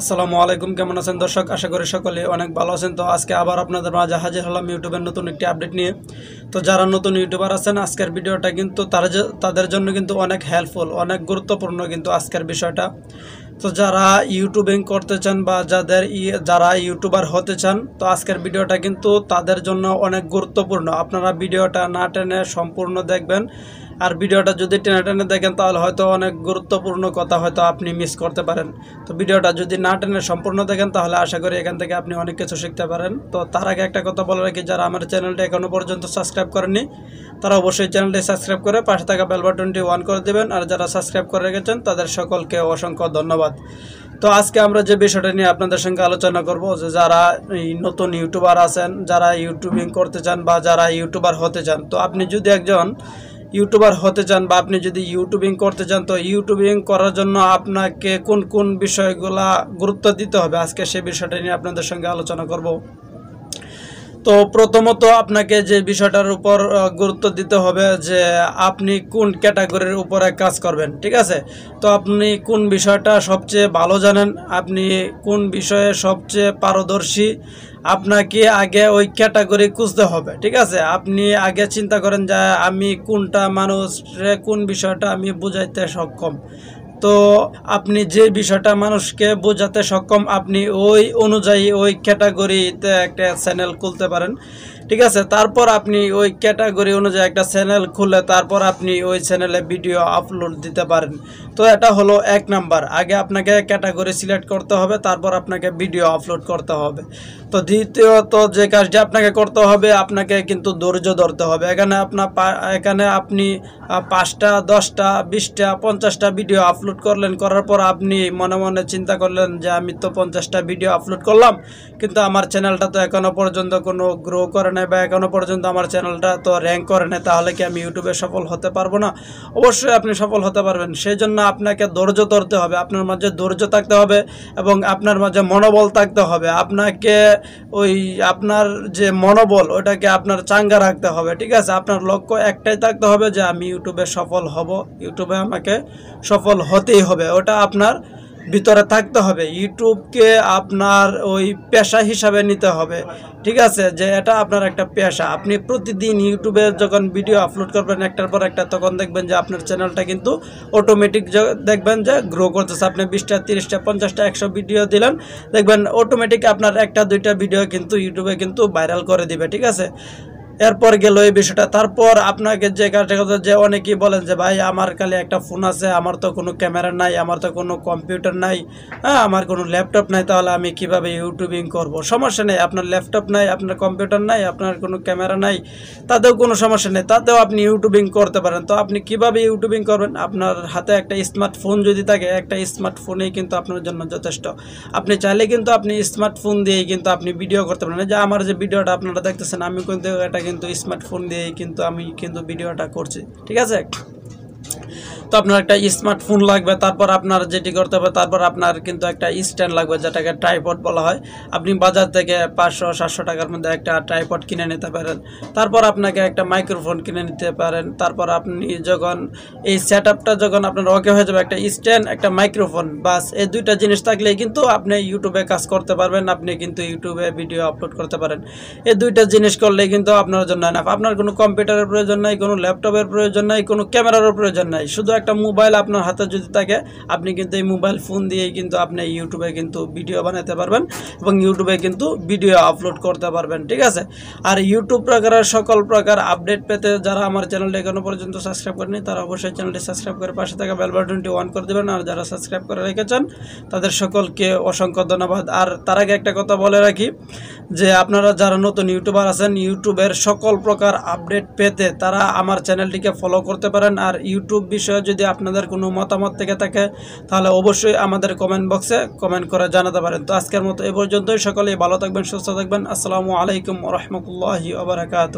আসসালামু আলাইকুম, কেমন আছেন দর্শক? আশা করি সকলে অনেক ভালো আছেন। তো আজকে আবার আপনাদের মাঝে হাজির হলাম ইউটিউবের নতুন একটি আপডেট নিয়ে। তো যারা নতুন ইউটিউবার আছেন, আজকের ভিডিওটা কিন্তু তারা তাদের জন্য কিন্তু অনেক হেল্পফুল অনেক গুরুত্বপূর্ণ কিন্তু আজকের বিষয়টা। তো যারা ইউটিউবিং করতে চান বা যাদের যারা ইউটিউবার হতে চান, তো আজকের ভিডিওটা কিন্তু তাদের জন্য অনেক গুরুত্বপূর্ণ। আপনারা ভিডিওটা না টেনে সম্পূর্ণ দেখবেন। আর ভিডিওটা যদি টেনে টেনে দেখেন, তাহলে হয়তো অনেক গুরুত্বপূর্ণ কথা হয়তো আপনি মিস করতে পারেন। তো ভিডিওটা যদি না টেনে সম্পূর্ণ দেখেন, তাহলে আশা করি এখান থেকে আপনি অনেক কিছু শিখতে পারেন। তো তার আগে একটা কথা বলে রাখি, যারা আমার চ্যানেলটা এখনও পর্যন্ত সাবস্ক্রাইব করেননি, তারা অবশ্যই চ্যানেলটি সাবস্ক্রাইব করে পাশে থাকা বেল বাটনটি অন করে দেবেন। আর যারা সাবস্ক্রাইব করে রেখেছেন, তাদের সকলকে অসংখ্য ধন্যবাদ। তো আজকে আমরা যে বিষয়টা নিয়ে আপনাদের সঙ্গে আলোচনা করব, যে যারা এই নতুন ইউটিউবার আছেন, যারা ইউটিউবিং করতে চান বা যারা ইউটিউবার হতে চান, তো আপনি যদি একজন ইউটিউবার হতে চান বা আপনি যদি ইউটিউবিং করতে চান, তো ইউটিউবিং করার জন্য আপনাকে কোন কোন বিষয়গুলা গুরুত্ব দিতে হবে? আজকে সেই বিষয়টা নিয়ে আপনাদের সঙ্গে আলোচনা করব। তো প্রথমত আপনাকে যে বিষয়টার উপর গুরুত্ব দিতে হবে যে আপনি কোন ক্যাটাগরির উপরে কাজ করবেন, ঠিক আছে? তো আপনি কোন বিষয়টা সবচেয়ে ভালো জানেন, আপনি কোন বিষয়ে সবচেয়ে পারদর্শী, আপনাকে আগে ওই ক্যাটাগরি খুঁজতে হবে, ঠিক আছে? আপনি আগে চিন্তা করেন যে আমি কোনটা মানুষ কোন বিষয়টা আমি বুঝাইতে সক্ষম। তো আপনি যে বিষয়টা মানুষকে বোঝাতে সক্ষম, আপনি ওই অনুযায়ী ওই ক্যাটাগরিতে একটা চ্যানেল খুলতে পারেন। ঠিক আছে? তারপর আপনি ওই ক্যাটাগরি অনুযায়ী একটা চ্যানেল খুলে তারপর আপনি ওই চ্যানেলে ভিডিও আপলোড দিতে পারেন। তো এটা হলো এক নাম্বার। আগে আপনাকে ক্যাটাগরি সিলেক্ট করতে হবে, তারপর আপনাকে ভিডিও আপলোড করতে হবে। তো দ্বিতীয়ত যে কাজটি আপনাকে করতে হবে, আপনাকে কিন্তু ধৈর্য ধরতে হবে। এখানে আপনার এখানে আপনি পাঁচটা, দশটা, বিশটা, পঞ্চাশটা ভিডিও আপলোড করলেন, করার পর আপনি মনে মনে চিন্তা করলেন যে আমি তো পঞ্চাশটা ভিডিও আপলোড করলাম, কিন্তু আমার চ্যানেলটা তো এখনও পর্যন্ত কোনো গ্রো করে নাই বা এখনও পর্যন্ত আমার চ্যানেলটা তো র্যাঙ্ক করে নাই, তাহলে কি আমি ইউটিউবে সফল হতে পারব না? অবশ্যই আপনি সফল হতে পারবেন সেই জন্য আপনাকে ধৈর্য ধরতে হবে, আপনার মাঝে ধৈর্য থাকতে হবে এবং আপনার মাঝে মনোবল থাকতে হবে, আপনাকে ওই আপনার যে মনোবল, ওটাকে আপনার চাঙ্গা রাখতে হবে, ঠিক আছে? আপনার লক্ষ্য একটাই থাকতে হবে যে আমি ইউটিউবে সফল হব ইউটিউবে আমাকে সফল হতেই হবে, ওটা আপনার ভিতরে থাকতে হবে। ইউটিউবকে আপনার ওই পেশা হিসাবে নিতে হবে, ঠিক আছে? যে এটা আপনার একটা পেশা। আপনি প্রতিদিন ইউটিউবে যখন ভিডিও আপলোড করবেন, একটার পর একটা, তখন দেখবেন যে আপনার চ্যানেলটা কিন্তু অটোমেটিক দেখবেন যে গ্রো করতেছে। আপনি বিশটা, তিরিশটা, পঞ্চাশটা, একশো ভিডিও দিলেন, দেখবেন অটোমেটিক আপনার একটা, দুইটা ভিডিও কিন্তু ইউটিউবে কিন্তু ভাইরাল করে দিবে, ঠিক আছে? এরপর গেল এই বিষয়টা। তারপর আপনাকে যে কাজটা কথা যে অনেকেই বলেন যে, ভাই, আমার কালে একটা ফোন আছে, আমার তো কোনো ক্যামেরা নাই, আমার তো কোনো কম্পিউটার নাই হ্যাঁ আমার কোনো ল্যাপটপ নাই, তাহলে আমি কীভাবে ইউটিউবিং করব? সমস্যা নেই, আপনার ল্যাপটপ নাই, আপনার কম্পিউটার নাই, আপনার কোনো ক্যামেরা নাই, তাতেও কোনো সমস্যা নেই, তাতেও আপনি ইউটিউবিং করতে পারেন। তো আপনি কীভাবে ইউটিউবিং করবেন? আপনার হাতে একটা স্মার্টফোন যদি থাকে, একটা স্মার্টফোনেই কিন্তু আপনার জন্য যথেষ্ট। আপনি চাইলে কিন্তু আপনি স্মার্টফোন দিয়েই কিন্তু আপনি ভিডিও করতে পারেন। যে আমার যে ভিডিওটা আপনারা দেখতেছেন, আমি কিন্তু এটা কিন্তু স্মার্টফোন দিয়েই কিন্তু আমি কিন্তু ভিডিওটা করছি ঠিক আছে? তো আপনার একটা স্মার্টফোন লাগবে, তারপর আপনার যেটি করতে হবে, তারপর আপনার কিন্তু একটা স্ট্যান্ড লাগবে, যেটাকে ট্রাইপড বলা হয়। আপনি বাজার থেকে পাঁচশো, সাতশো টাকার মধ্যে একটা ট্রাইপড কিনে নিতে পারেন। তারপর আপনাকে একটা মাইক্রোফোন কিনে নিতে পারেন। তারপর আপনি যখন এই সেট আপটা যখন আপনার ওকে হয়ে যাবে, একটা স্ট্যান্ড একটা মাইক্রোফোন বাস, এই দুইটা জিনিস থাকলেই কিন্তু আপনি ইউটিউবে কাজ করতে পারবেন, আপনি কিন্তু ইউটিউবে ভিডিও আপলোড করতে পারেন। এই দুইটা জিনিস করলে কিন্তু আপনার জন্য না আপনার কোনো কম্পিউটারের প্রয়োজন নাই, কোনো ল্যাপটপের প্রয়োজন নাই, কোনো ক্যামেরারও প্রয়োজন নাই। শুধু একটা মোবাইল আপনার হাতে যদি থাকে, আপনি কিন্তু এই মোবাইল ফোন দিয়েই কিন্তু আপনি ইউটিউবে কিন্তু ভিডিও বানাতে পারবেন এবং ইউটিউবে কিন্তু ভিডিও আপলোড করতে পারবেন, ঠিক আছে? আর ইউটিউব প্রকারের সকল প্রকার আপডেট পেতে যারা আমার চ্যানেলটি এখনও পর্যন্ত সাবস্ক্রাইব করেনি তারা অবশ্যই চ্যানেলটি সাবস্ক্রাইব করে পাশে থাকা বেল বাটনটি অন করে দেবেন। আর যারা সাবস্ক্রাইব করে রেখেছেন, তাদের সকলকে অসংখ্য ধন্যবাদ। আর তার আগে একটা কথা বলে রাখি, যে আপনারা যারা নতুন ইউটিউবার আছেন, ইউটিউবের সকল প্রকার আপডেট পেতে তারা আমার চ্যানেলটিকে ফলো করতে পারেন। আর ইউটিউব বিষয়ে যদি আপনাদের কোনো মতামত থেকে থাকে, তাহলে অবশ্যই আমাদের কমেন্ট বক্সে কমেন্ট করে জানাতে পারেন। তো আজকের মতো এ পর্যন্তই। সকলেই ভালো থাকবেন, সুস্থ থাকবেন। আসসালামু আলাইকুম রহমতুল্লাহি আবরাকাত